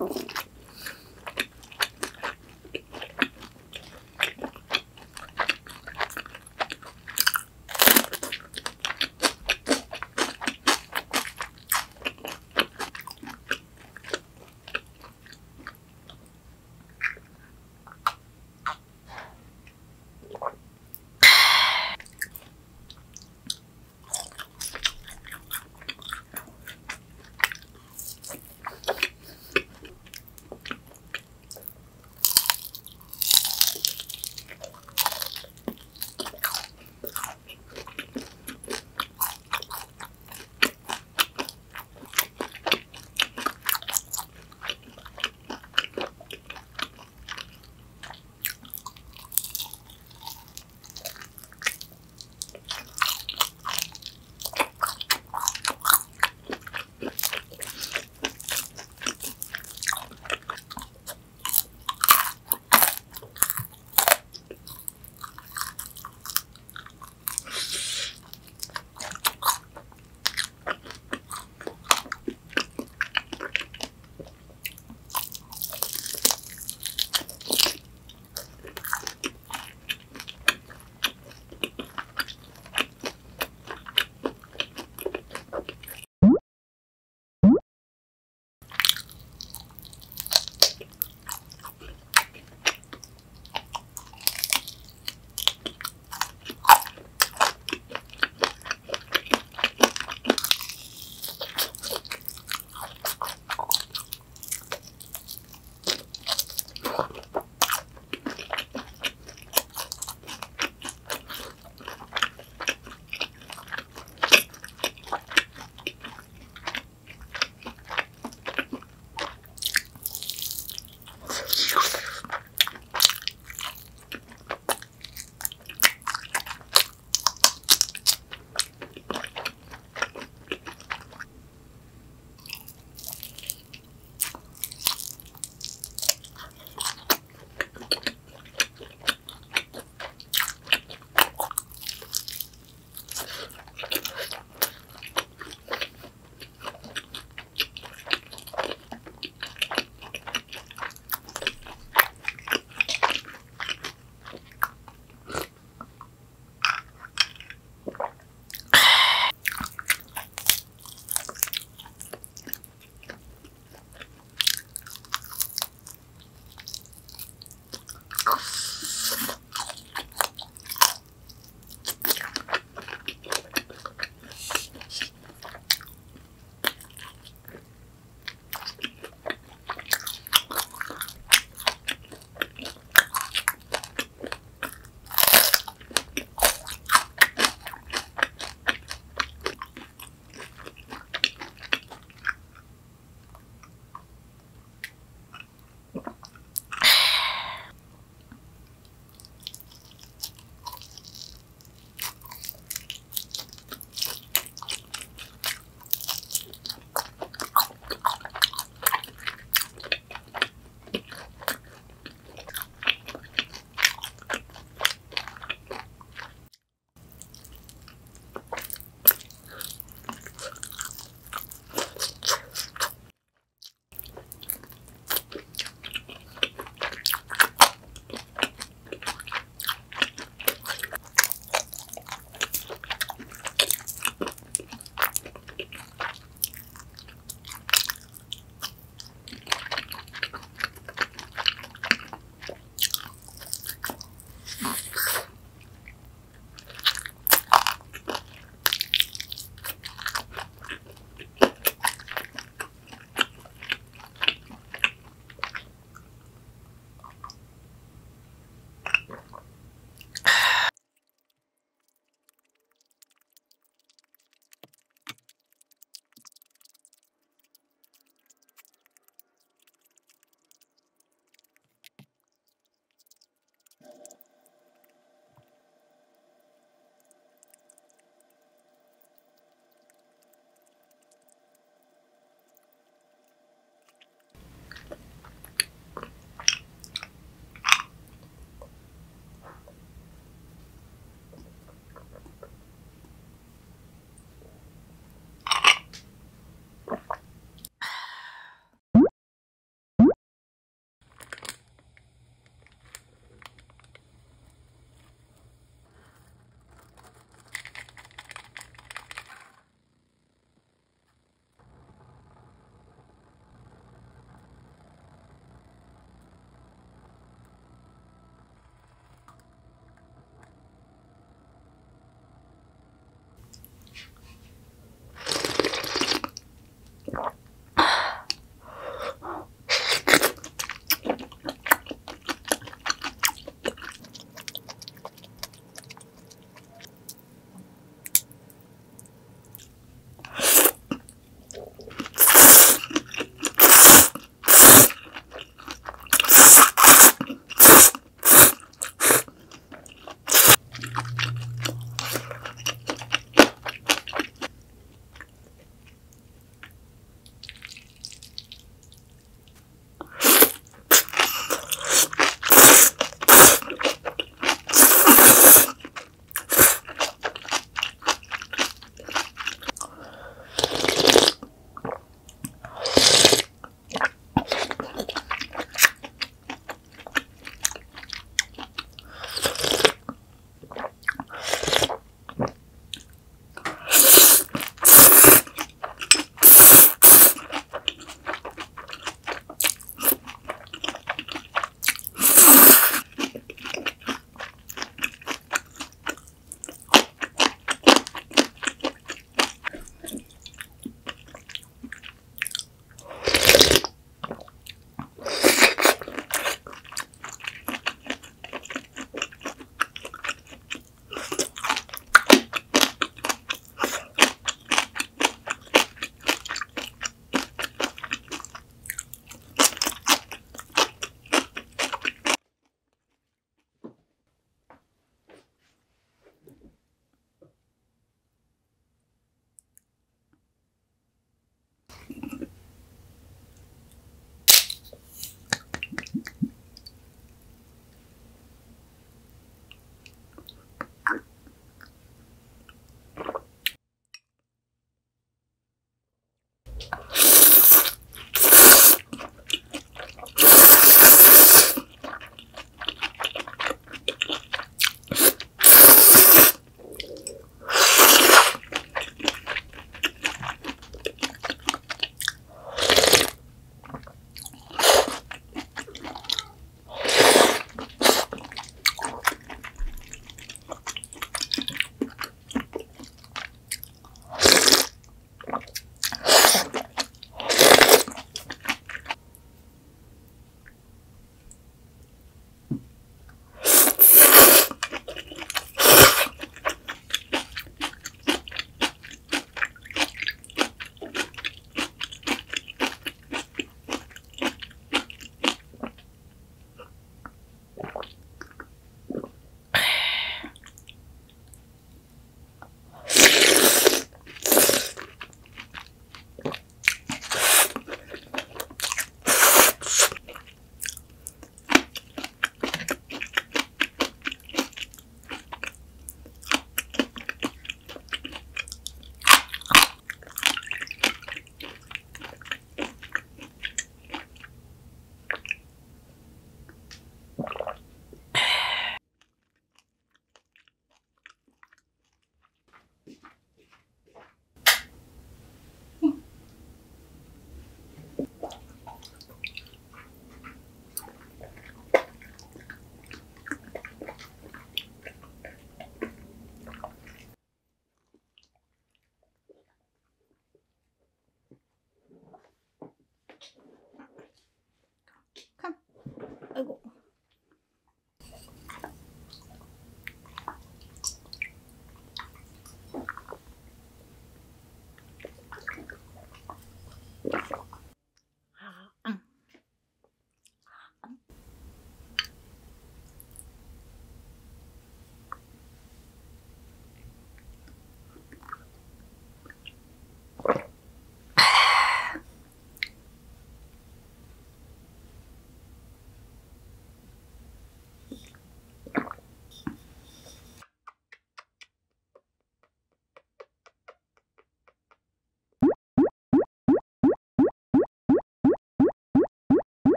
Oh.